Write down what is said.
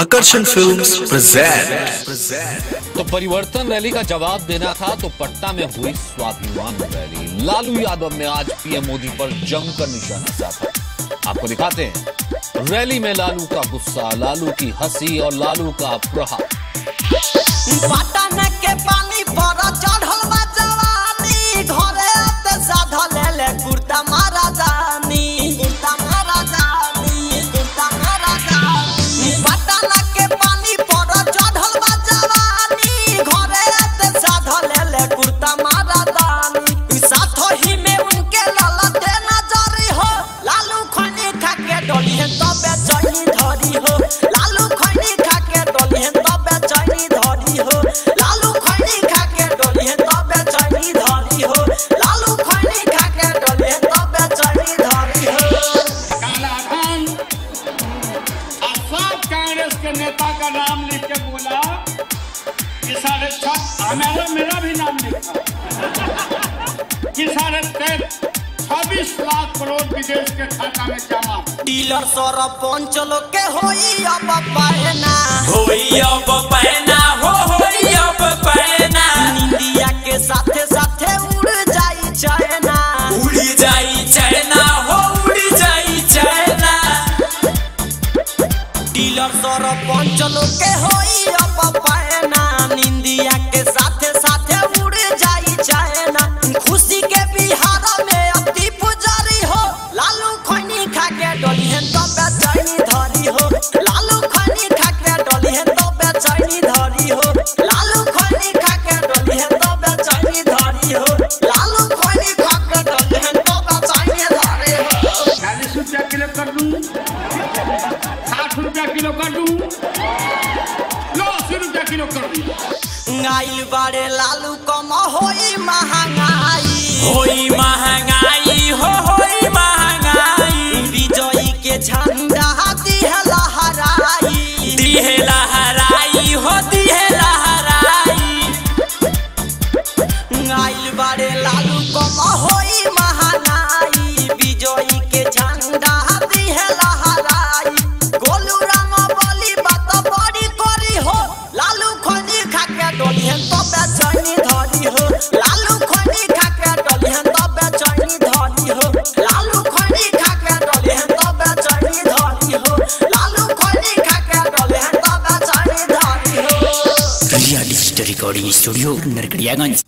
आकर्षण films present तो परिवर्तन रैली का जवाब देना था तो पटना में हुई स्वाभिमान रैली। लालू यादव ने आज पीएम मोदी पर जमकर निशाना साधा। आपको दिखाते हैं। रैली में लालू का गुस्सा लालू की हँसी और लालू का प्रहार। साढ़े छह मेरा मेरा भी नाम लिखा। कि साढ़े छब्बीस लाख करोड़ विदेश के खाता में जमा डीलर सरपंच लोग के होई अब पायना होई अब पैना हो होई अब पैना इंडिया के साथे साथे उड़ जाई चाइना। उड़ी जाई चैना हो उड़ी जाई चैना डीलर सरपंच लोग के होई अब निंदिया के साथे साथे उड़ जाई चाइना। खुशी किलो कर दूँ। साठ रुपया किलो कर दूँ। लो अस्सी रुपया किलो कर दूँ। आइल बारे लालू कम होई महँगाई। होई महँगाई। बारे लालू कम होई महँगाई विजयी के झंडा दिह लहराई। गोलू राम बोली, बात बड़ी करी हो। लालू खनी खा के डोली है तो बेचैनी धरी हो। लालू खनी खा के डोली है तो बेचैनी धरी हो। लालू खनी खा के डोली है तो बेचैनी धरी हो। लालू खनी खा के डोली है तो बेचैनी धरी हो। Real digital recording studio, Narkatiaganj.